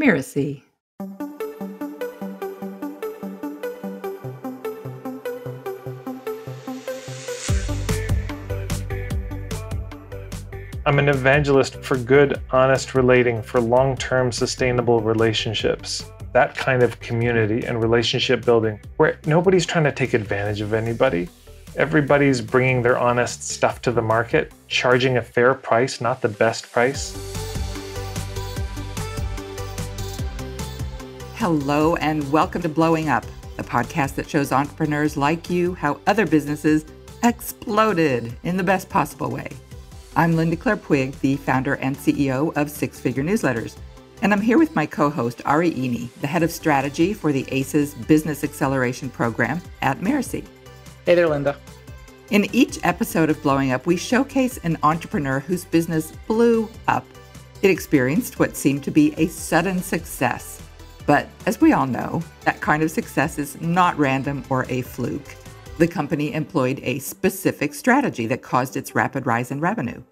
Mirasee. I'm an evangelist for good, honest relating, for long term sustainable relationships. That kind of community and relationship building where nobody's trying to take advantage of anybody. Everybody's bringing their honest stuff to the market, charging a fair price, not the best price. Hello, and welcome to Blowing Up, the podcast that shows entrepreneurs like you how other businesses exploded in the best possible way. I'm Linda Claire Puig, the founder and CEO of Six Figure Newsletters. And I'm here with my co host, Ari Iny, the head of strategy for the ACES Business Acceleration Program at Mirasee. Hey there, Linda. In each episode of Blowing Up, we showcase an entrepreneur whose business blew up. It experienced what seemed to be a sudden success. But as we all know, that kind of success is not random or a fluke the company employed a specific strategy that caused its rapid rise in revenue.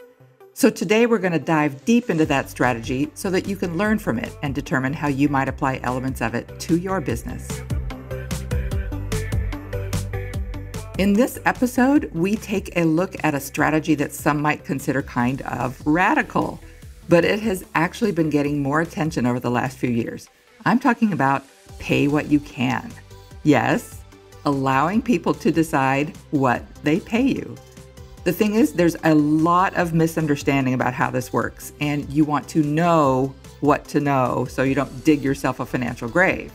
So, today we're going to dive deep into that strategy so that you can learn from it and determine how you might apply elements of it to your business. In this episode, we take a look at a strategy that some might consider kind of radical, but it has actually been getting more attention over the last few years. I'm talking about pay what you can. Yes, allowing people to decide what they pay you. The thing is, there's a lot of misunderstanding about how this works, and you want to know what to know so you don't dig yourself a financial grave.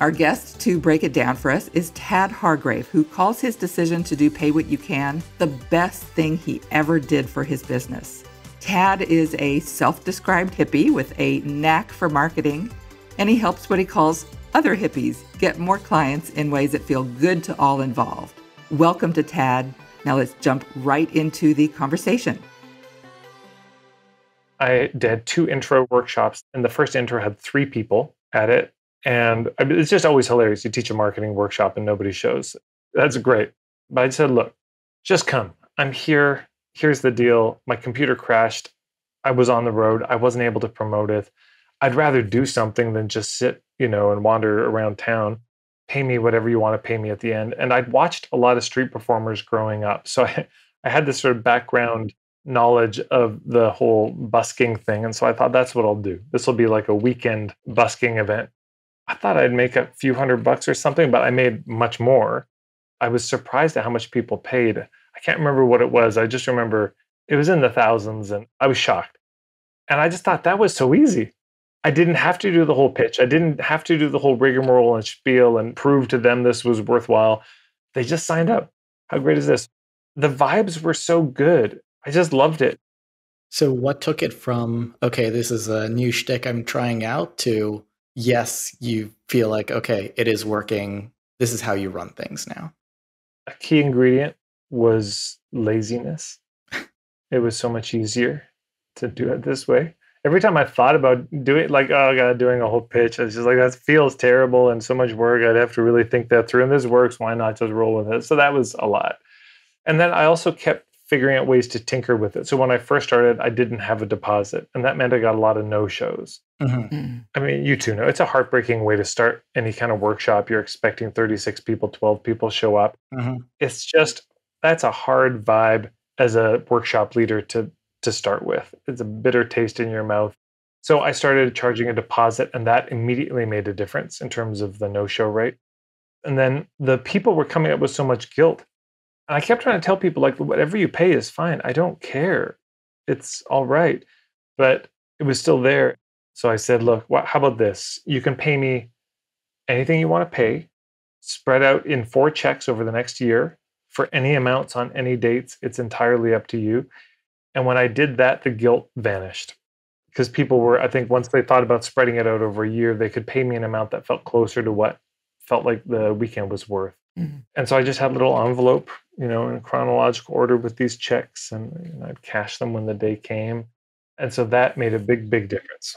Our guest to break it down for us is Tad Hargrave, who calls his decision to do Pay What You Can the best thing he ever did for his business. Tad is a self described hippie with a knack for marketing, and he helps what he calls other hippies get more clients in ways that feel good to all involved. Welcome to Tad. Now let's jump right into the conversation. I did two intro workshops, and the first intro had three people at it. And it's just always hilarious. You teach a marketing workshop and nobody shows. That's great. But I said, look, just come. I'm here. Here's the deal. My computer crashed. I was on the road. I wasn't able to promote it. I'd rather do something than just sit, you know, and wander around town. Pay me whatever you want to pay me at the end. And I'd watched a lot of street performers growing up. So I, I had this sort of background knowledge of the whole busking thing. And so I thought that's what I'll do. This will be like a weekend busking event. I thought I'd make a few hundred bucks or something, but I made much more. I was surprised at how much people paid. I can't remember what it was. I just remember it was in the thousands and I was shocked. And I just thought that was so easy. I didn't have to do the whole pitch. I didn't have to do the whole rigmarole and spiel and prove to them this was worthwhile. They just signed up. How great is this? The vibes were so good. I just loved it. So, what took it from, okay, this is a new shtick I'm trying out to, yes, you feel like, okay, it is working. This is how you run things now? A key ingredient was laziness. it was so much easier to do it this way every time I thought about doing like oh god doing a whole pitch, it's just like that feels terrible and so much work. I'd have to really think that through. And this works, why not just roll with it? So that was a lot. And then I also kept figuring out ways to tinker with it. So when I first started, I didn't have a deposit, and that meant I got a lot of no shows. Mm-hmm. Mm. I mean, you two know it's a heartbreaking way to start any kind of workshop. You're expecting 36 people, 12 people show up. Mm-hmm. It's just that's a hard vibe as a workshop leader to to start with. It's a bitter taste in your mouth. So I started charging a deposit, and that immediately made a difference in terms of the no show rate. And then the people were coming up with so much guilt. And I kept trying to tell people, like, whatever you pay is fine. I don't care. It's all right. But it was still there. So I said, look, how about this? You can pay me anything you want to pay, spread out in four checks over the next year for any amounts on any dates. It's entirely up to you. And when I did that, the guilt vanished because people were, I think, once they thought about spreading it out over a year, they could pay me an amount that felt closer to what felt like the weekend was worth. Mm-hmm. And so I just had a little envelope, you know, in chronological order with these checks, and, and I'd cash them when the day came. And so that made a big, big difference.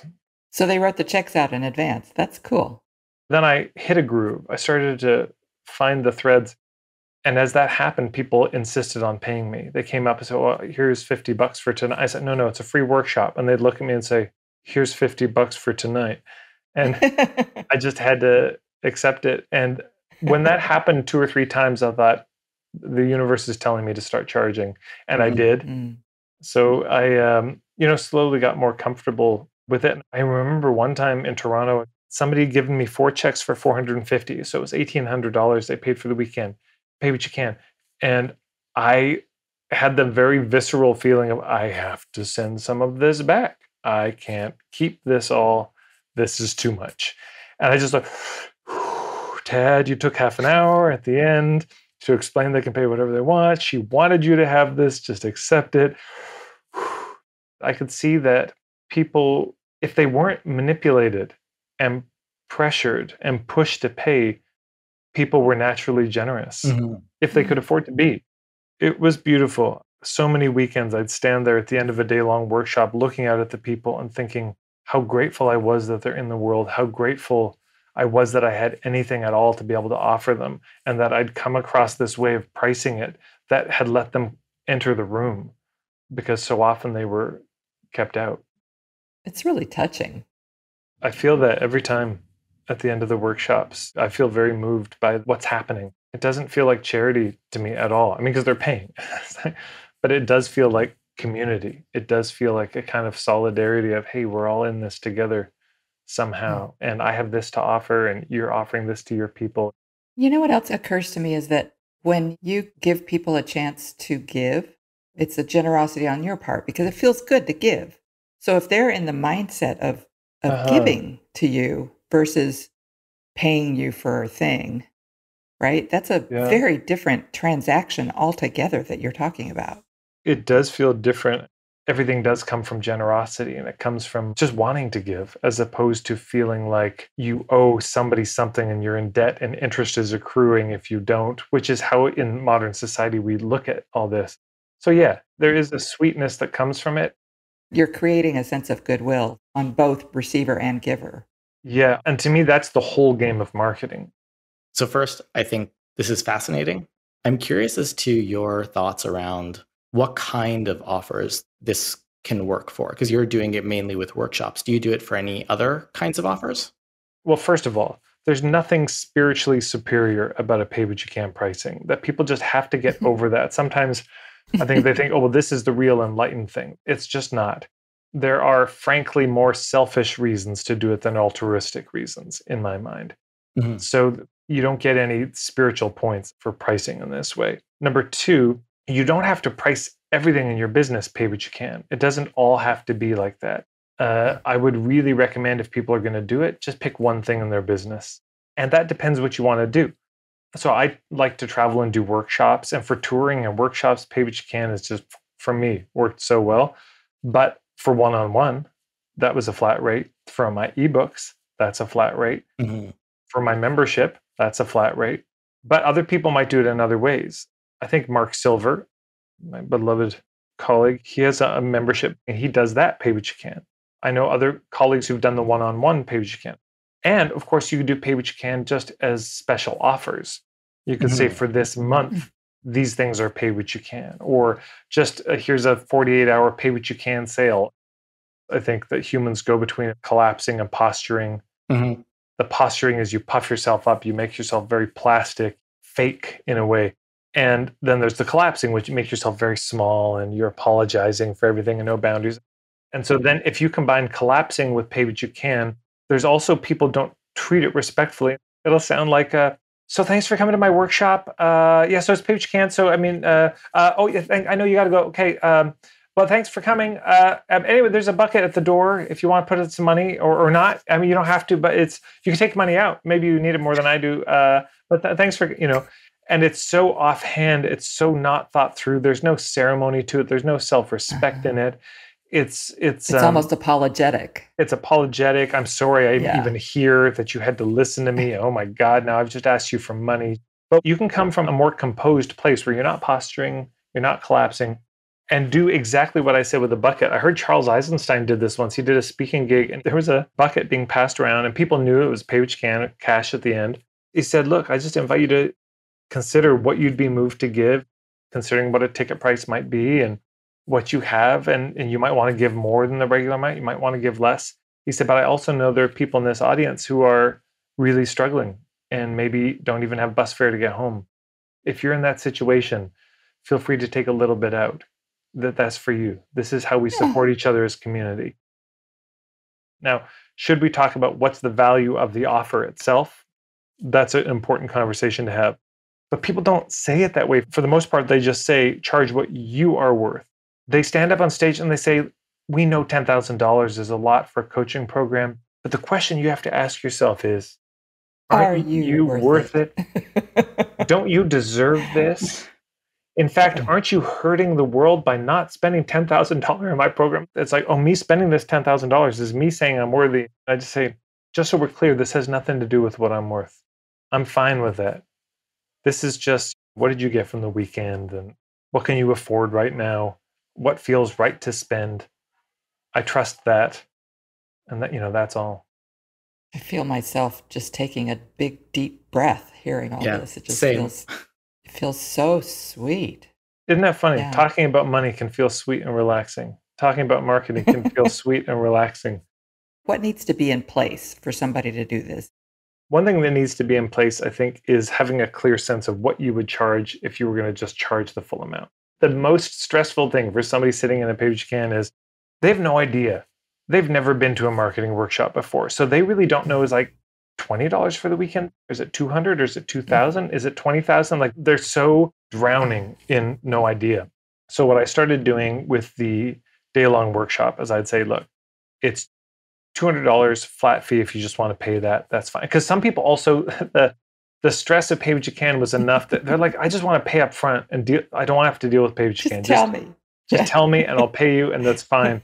So they wrote the checks out in advance. That's cool. Then I hit a groove. I started to find the threads. And as that happened, people insisted on paying me. They came up and said, Well, here's 50 bucks for tonight. I said, No, no, it's a free workshop. And they'd look at me and say, Here's 50 bucks for tonight. And I just had to accept it. And when that happened two or three times, I thought, the universe is telling me to start charging. And I did. Mm. So I, um, you know, slowly got more comfortable with it. I remember one time in Toronto, somebody had given me four checks for 450. So it was $1,800 they paid for the weekend. Pay what you can. And I had the very visceral feeling of, I have to send some of this back. I can't keep this all. This is too much. And I just like, Tad, you took half an hour at the end to explain they can pay whatever they want. She wanted you to have this, just accept it. I could see that people, if they weren't manipulated and pressured and pushed to pay, people were naturally generous Mm-hmm. if they could afford to be. It was beautiful. So many weekends I'd stand there at the end of a day long workshop looking out at the people and thinking how grateful I was that they're in the world, how grateful I was that I had anything at all to be able to offer them, and that I'd come across this way of pricing it that had let them enter the room because so often they were kept out. It's really touching. I feel that every time at the end of the workshops, I feel very moved by what's happening. It doesn't feel like charity to me at all. I mean, because they're paying, but it does feel like community. It does feel like a kind of solidarity of, hey, we're all in this together somehow. And I have this to offer, and you're offering this to your people. You know what else occurs to me is that when you give people a chance to give, it's a generosity on your part because it feels good to give. So if they're in the mindset of of Uh-huh. giving to you versus paying you for a thing, right? That's a Yeah. very different transaction altogether that you're talking about. It does feel different. Everything does come from generosity and it comes from just wanting to give as opposed to feeling like you owe somebody something and you're in debt and interest is accruing if you don't, which is how in modern society we look at all this. So, yeah, there is a sweetness that comes from it. You're creating a sense of goodwill on both receiver and giver. Yeah. And to me, that's the whole game of marketing. So, first, I think this is fascinating. I'm curious as to your thoughts around what kind of offers this can work for, because you're doing it mainly with workshops. Do you do it for any other kinds of offers? Well, first of all, there's nothing spiritually superior about a pay what you can pricing that people just have to get over that. Sometimes I think they think, oh, well, this is the real enlightened thing. It's just not. There are, frankly, more selfish reasons to do it than altruistic reasons, in my mind. Mhm. So you don't get any spiritual points for pricing in this way. Number two, you don't have to price everything in your business pay what you can. It doesn't all have to be like that. Uh, I would really recommend if people are going to do it, just pick one thing in their business. And that depends what you want to do. So I like to travel and do workshops. And for touring and workshops, pay what you can is just, for me, worked so well. But for one on one, that was a flat rate. For my ebooks, that's a flat rate. Mhm. For my membership, that's a flat rate. But other people might do it in other ways. I think Mark Silver, my beloved colleague, he has a, a membership and he does that pay what you can. I know other colleagues who've done the one on one pay what you can. And of course, you can do pay what you can just as special offers. You could say Mhm. for this month, these things are pay what you can, or just uh, here's a 48 hour pay what you can sale. I think that humans go between collapsing and posturing. Mhm. The posturing is you puff yourself up, you make yourself very plastic, fake in a way. And then there's the collapsing, which you make yourself very small and you're apologizing for everything and no boundaries. And so then if you combine collapsing with pay what you can, there's also people don't treat it respectfully. It'll sound like uh so thanks for coming to my workshop. Uh, yeah, so it's pay what you can. So I mean, uh, uh, oh yeah, I know you got to go. Okay, um, well thanks for coming. Uh, um, anyway, there's a bucket at the door if you want to put in some money or, or not. I mean, you don't have to, but it's you can take money out. Maybe you need it more than I do. Uh, but th- thanks for you know. And it's so offhand. It's so not thought through. There's no ceremony to it. There's no self-respect Uh-huh. in it. It's it's It's um, almost apologetic. it's apologetic. I'm sorry I Yeah. even hear that you had to listen to me. Oh my God, now I've just asked you for money. But you can come from a more composed place where you're not posturing, you're not collapsing, and do exactly what I said with the bucket. I heard Charles Eisenstein did this once. He did a speaking gig, and there was a bucket being passed around, and people knew it was you can, cash at the end. He said, Look, I just invite you to consider what you'd be moved to give, considering what a ticket price might be and what you have. And, and you might want to give more than the regular amount, you might want to give less He said, but I also know there are people in this audience who are really struggling and maybe don't even have bus fare to get home. If you're in that situation, feel free to take a little bit out. That that's for you. This is how we hmm. support each other as community. Now, should we talk about what's the value of the offer itself? That's an important conversation to have. But people don't say it that way. For the most part, they just say, charge what you are worth. They stand up on stage and they say, we know $10,000 is a lot for a coaching program. But the question you have to ask yourself is, are you, you worth, worth it? it? don't you deserve this? In fact, aren't you hurting the world by not spending $10,000 in my program? It's like, oh, me spending this $10,000 is me saying I'm worthy. I just say, just so we're clear, this has nothing to do with what I'm worth. I'm fine with that. This is just what did you get from the weekend and what can you afford right now? What feels right to spend? I trust that. And that, you know, that's all. I feel myself just taking a big, deep breath hearing all yeah, this. It just same. feels it feels so sweet. Isn't that funny? Yeah. Talking about money can feel sweet and relaxing. Talking about marketing can feel sweet and relaxing. What needs to be in place for somebody to do this? One thing that needs to be in place, I think, is having a clear sense of what you would charge if you were going to just charge the full amount. The most stressful thing for somebody sitting in a page can is they have no idea. They've never been to a marketing workshop before. So they really don't know is like $20 for the weekend? Is it 200 or is it 2000? Is it 20,000? Like they're so drowning in no idea. So what I started doing with the day long workshop is I'd say, look, it's $200 flat fee if you just want to pay that. That's fine. Because some people also the the stress of pay what you can was enough that they're like i just want to pay up front and deal i don't want to have to deal with pay what you just can. tell just, me. just tell me and i'll pay you and that's fine.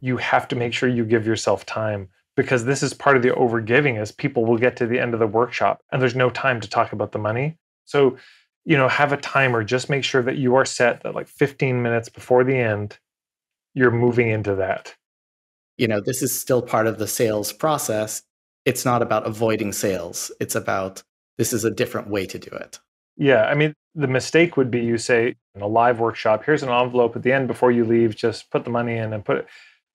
You have to make sure you give yourself time because this is part of the overgiving is people will get to the end of the workshop and there's no time to talk about the money so you know have a timer just make sure that you are set that like 15 minutes before the end you're moving into that you know, this is still part of the sales process. It's not about avoiding sales. It's about this is a different way to do it. Yeah. I mean, the mistake would be you say in a live workshop, here's an envelope at the end before you leave, just put the money in and put it.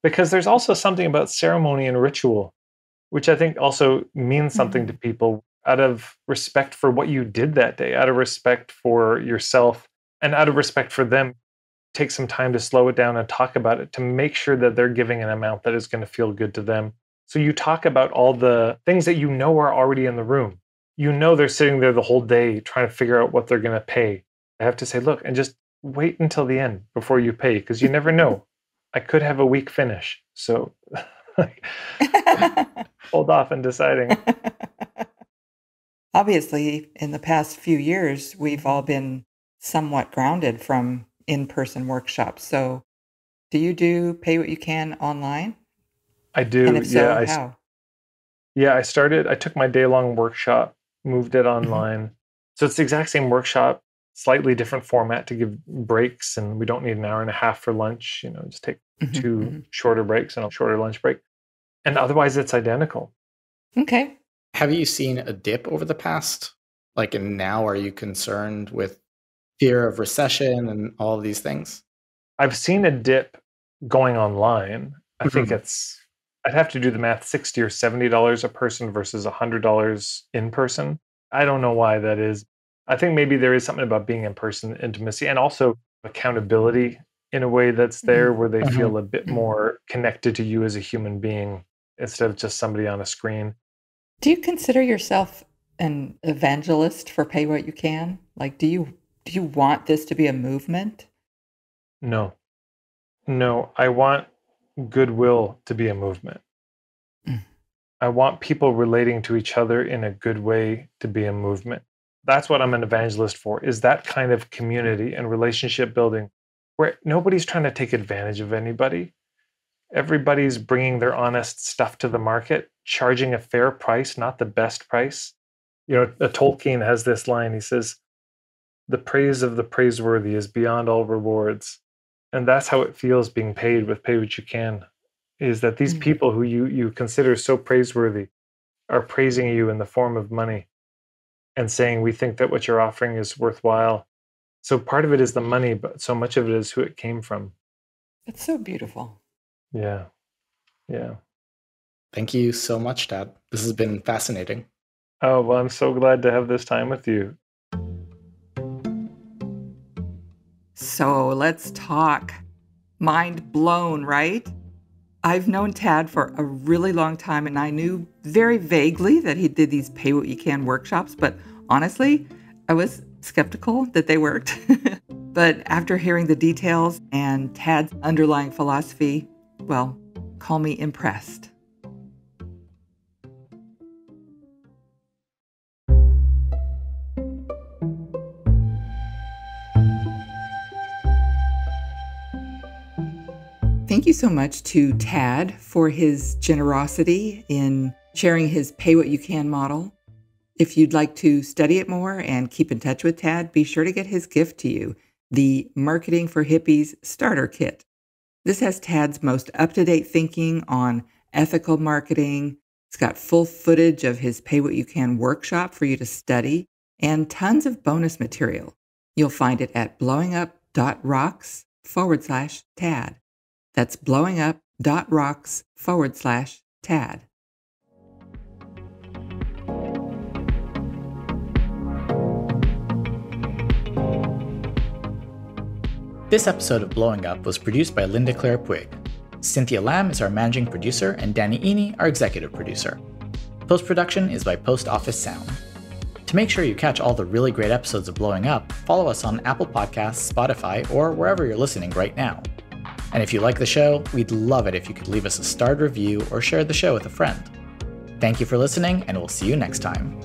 Because there's also something about ceremony and ritual, which I think also means something mm-hmm. to people out of respect for what you did that day, out of respect for yourself, and out of respect for them take some time to slow it down and talk about it to make sure that they're giving an amount that is going to feel good to them. So you talk about all the things that you know are already in the room. You know they're sitting there the whole day trying to figure out what they're going to pay. I have to say, look, and just wait until the end before you pay because you never know. I could have a weak finish. So hold off in deciding. Obviously, in the past few years, we've all been somewhat grounded from in-person workshops. So do you do pay what you can online? I do. And if so, yeah, how? I, yeah, I started, I took my day long workshop, moved it mm-hmm. online. so it's the exact same workshop, slightly different format to give breaks. And we don't need an hour and a half for lunch, you know, just take mm-hmm, 2 mm-hmm. shorter breaks and a shorter lunch break. And otherwise, it's identical. Okay. Have you seen a dip over the past? Like, and now are you concerned with fear of recession and all of these things? I've seen a dip going online. I think mm-hmm. it's I'd have to do the math 60 or 70 dollars a person versus $100 in person. I don't know why that is. I think maybe there is something about being in person intimacy and also accountability in a way that's there mm-hmm. where they mm-hmm. feel a bit mm-hmm. more connected to you as a human being instead of just somebody on a screen. Do you consider yourself an evangelist for pay what you can? Like do you do you want this to be a movement? No. No, I want goodwill to be a movement. Mm. I want people relating to each other in a good way to be a movement. That's what I'm an evangelist for, is that kind of community and relationship building where nobody's trying to take advantage of anybody. Everybody's bringing their honest stuff to the market, charging a fair price, not the best price. You know, Tolkien has this line. He says, the praise of the praiseworthy is beyond all rewards. And that's how it feels being paid with Pay What You Can, is that these mm-hmm. people who you, you consider so praiseworthy are praising you in the form of money and saying, We think that what you're offering is worthwhile. So part of it is the money, but so much of it is who it came from. It's so beautiful. Yeah. Yeah. Thank you so much, Tad. This has been fascinating. Oh, well, I'm so glad to have this time with you. So let's talk. Mind blown, right? I've known Tad for a really long time and I knew very vaguely that he did these pay what you can workshops, but honestly, I was skeptical that they worked. but after hearing the details and Tad's underlying philosophy, well, call me impressed. Thank you so much to Tad for his generosity in sharing his pay what you can model. If you'd like to study it more and keep in touch with Tad, be sure to get his gift to you the Marketing for Hippies Starter Kit. This has Tad's most up to date thinking on ethical marketing. It's got full footage of his Pay What You Can workshop for you to study and tons of bonus material. You'll find it at blowingup.rocks forward slash Tad. That's blowingup.rocks forward slash TAD. This episode of Blowing Up was produced by Linda Claire Puig. Cynthia Lamb is our managing producer, and Danny Iny, our executive producer. Post production is by Post Office Sound. To make sure you catch all the really great episodes of Blowing Up, follow us on Apple Podcasts, Spotify, or wherever you're listening right now. And if you like the show, we'd love it if you could leave us a starred review or share the show with a friend. Thank you for listening, and we'll see you next time.